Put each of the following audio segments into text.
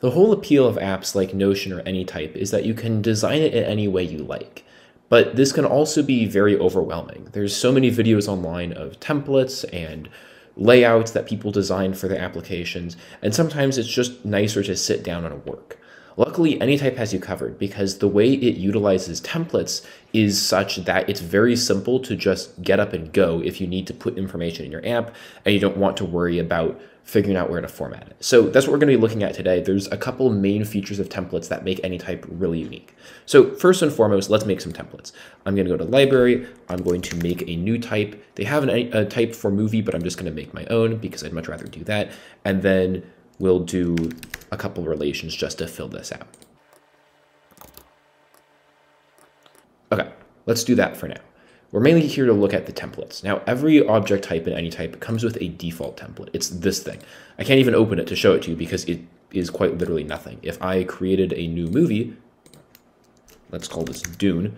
The whole appeal of apps like Notion or Anytype is that you can design it in any way you like. But this can also be very overwhelming. There's so many videos online of templates and layouts that people design for their applications, and sometimes it's just nicer to sit down and work. Luckily, Anytype has you covered because the way it utilizes templates is such that it's very simple to just get up and go if you need to put information in your app and you don't want to worry about figuring out where to format it. So that's what we're going to be looking at today. There's a couple main features of templates that make Anytype really unique. So first and foremost, let's make some templates. I'm going to go to library. I'm going to make a new type. They have an, a type for movie, but I'm just going to make my own because I'd much rather do that. And then we'll do a couple relations just to fill this out. Okay, let's do that for now. We're mainly here to look at the templates. Now, every object type in Anytype comes with a default template. It's this thing. I can't even open it to show it to you because it is quite literally nothing. If I created a new movie, let's call this Dune,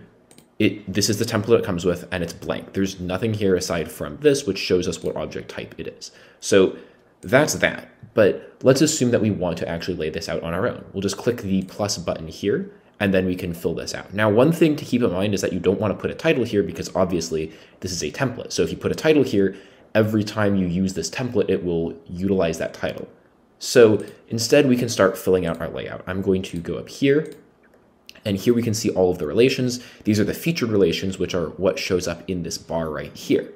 it, this is the template it comes with and it's blank. There's nothing here aside from this, which shows us what object type it is. So that's that. But let's assume that we want to actually lay this out on our own. We'll just click the plus button here, and then we can fill this out. Now, one thing to keep in mind is that you don't want to put a title here because obviously this is a template. So if you put a title here, every time you use this template, it will utilize that title. So instead, we can start filling out our layout. I'm going to go up here, and here we can see all of the relations. These are the featured relations, which are what shows up in this bar right here.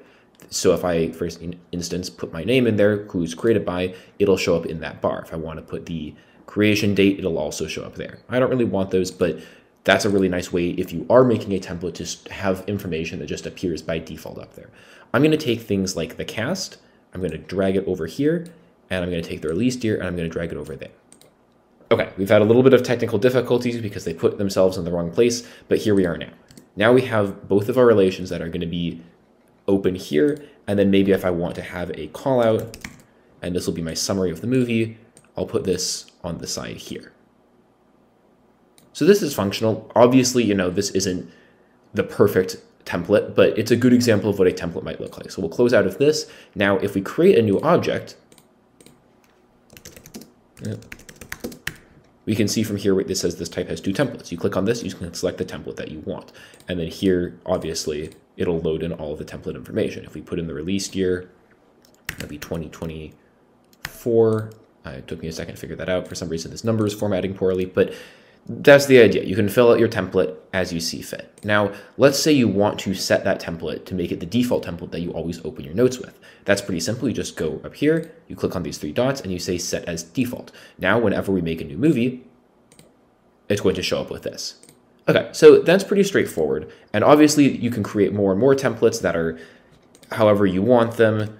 So if I, for instance, put my name in there, who's created by, it'll show up in that bar. If I want to put the creation date, it'll also show up there. I don't really want those, but that's a really nice way if you are making a template to have information that just appears by default up there. I'm going to take things like the cast, I'm going to drag it over here, and I'm going to take the release year, and I'm going to drag it over there. Okay, we've had a little bit of technical difficulties because they put themselves in the wrong place, but here we are now. Now we have both of our relations that are going to be open here. And then maybe if I want to have a call out, and this will be my summary of the movie, I'll put this on the side here. So this is functional. Obviously, you know, this isn't the perfect template, but it's a good example of what a template might look like. So we'll close out of this. Now, if we create a new object, we can see from here what this says this type has two templates. You click on this, you can select the template that you want. And then here, obviously, it'll load in all of the template information. If we put in the release year, that'd be 2024. Uh, it took me a second to figure that out. For some reason, this number is formatting poorly, but that's the idea. You can fill out your template as you see fit. Now, let's say you want to set that template to make it the default template that you always open your notes with. That's pretty simple. You just go up here, you click on these three dots, and you say set as default. Now, whenever we make a new movie, it's going to show up with this. Okay, so that's pretty straightforward. And obviously you can create more and more templates that are however you want them.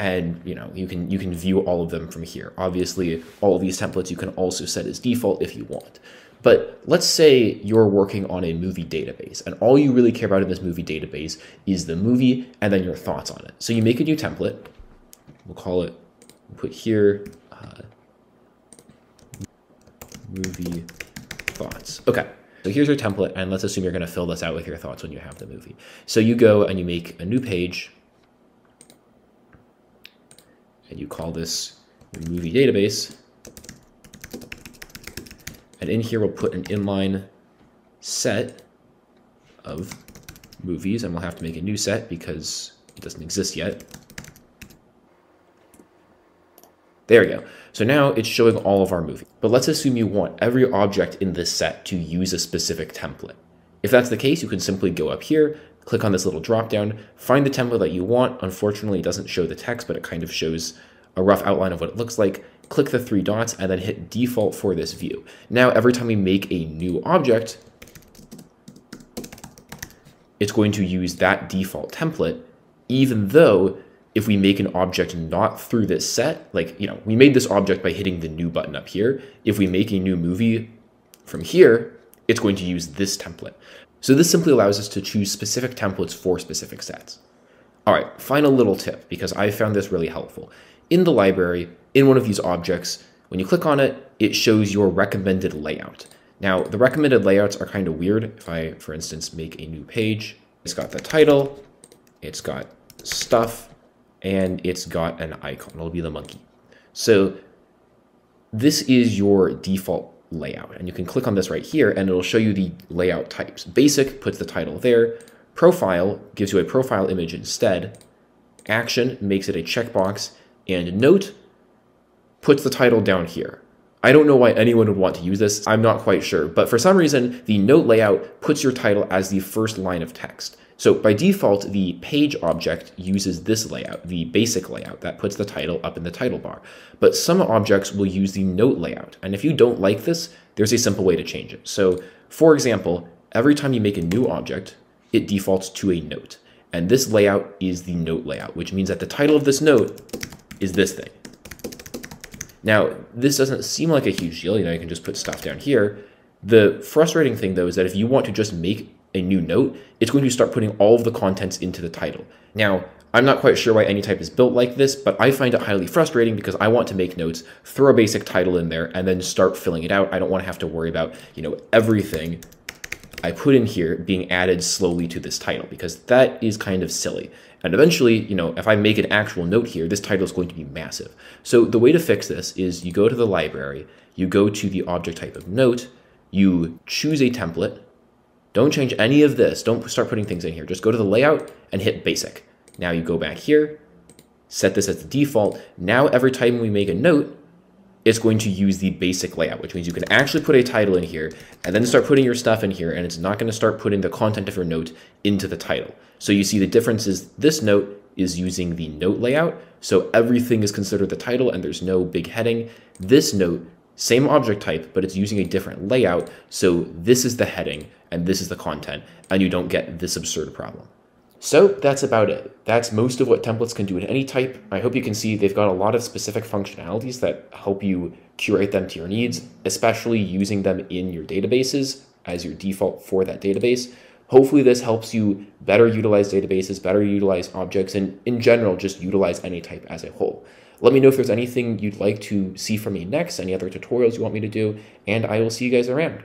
And you know, you can you can view all of them from here. Obviously, all of these templates you can also set as default if you want. But let's say you're working on a movie database and all you really care about in this movie database is the movie and then your thoughts on it. So you make a new template. We'll call it, put here, uh, movie thoughts. Okay, so here's your template, and let's assume you're going to fill this out with your thoughts when you have the movie. So you go and you make a new page, and you call this movie database. And in here, we'll put an inline set of movies, and we'll have to make a new set because it doesn't exist yet. There we go. So now it's showing all of our movies. But let's assume you want every object in this set to use a specific template. If that's the case, you can simply go up here, click on this little drop down, find the template that you want. Unfortunately, it doesn't show the text, but it kind of shows a rough outline of what it looks like. Click the three dots and then hit default for this view. Now, every time we make a new object, it's going to use that default template, even though if we make an object not through this set, like, you know, we made this object by hitting the new button up here. If we make a new movie from here, it's going to use this template. So this simply allows us to choose specific templates for specific sets. All right, final little tip, because I found this really helpful. In the library, in one of these objects, when you click on it, it shows your recommended layout. Now, the recommended layouts are kind of weird. If I, for instance, make a new page, it's got the title, it's got stuff, and it's got an icon. It'll be the monkey. So this is your default layout. And you can click on this right here and it'll show you the layout types. Basic puts the title there. Profile gives you a profile image instead. Action makes it a checkbox. And note puts the title down here. I don't know why anyone would want to use this. I'm not quite sure. But for some reason, the note layout puts your title as the first line of text. So by default, the page object uses this layout, the basic layout that puts the title up in the title bar. But some objects will use the note layout. And if you don't like this, there's a simple way to change it. So for example, every time you make a new object, it defaults to a note. And this layout is the note layout, which means that the title of this note is this thing. Now, this doesn't seem like a huge deal. You know, you can just put stuff down here. The frustrating thing, though, is that if you want to just make a new note, it's going to start putting all of the contents into the title. Now, I'm not quite sure why Anytype is built like this, but I find it highly frustrating because I want to make notes, throw a basic title in there, and then start filling it out. I don't want to have to worry about, you know, everything I put in here being added slowly to this title because that is kind of silly. And eventually, you know, if I make an actual note here, this title is going to be massive. So the way to fix this is you go to the library, you go to the object type of note, you choose a template. Don't change any of this. Don't start putting things in here. Just go to the layout and hit basic. Now you go back here, set this as the default. Now every time we make a note, it's going to use the basic layout, which means you can actually put a title in here and then start putting your stuff in here, and it's not going to start putting the content of your note into the title. So you see the difference is this note is using the note layout, so everything is considered the title and there's no big heading. This note, same object type, but it's using a different layout, so this is the heading and this is the content, and you don't get this absurd problem. So that's about it. That's most of what templates can do in Anytype. I hope you can see they've got a lot of specific functionalities that help you curate them to your needs, especially using them in your databases as your default for that database. Hopefully this helps you better utilize databases, better utilize objects, and in general, just utilize Anytype as a whole. Let me know if there's anything you'd like to see from me next, any other tutorials you want me to do, and I will see you guys around.